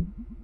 Mm-hmm.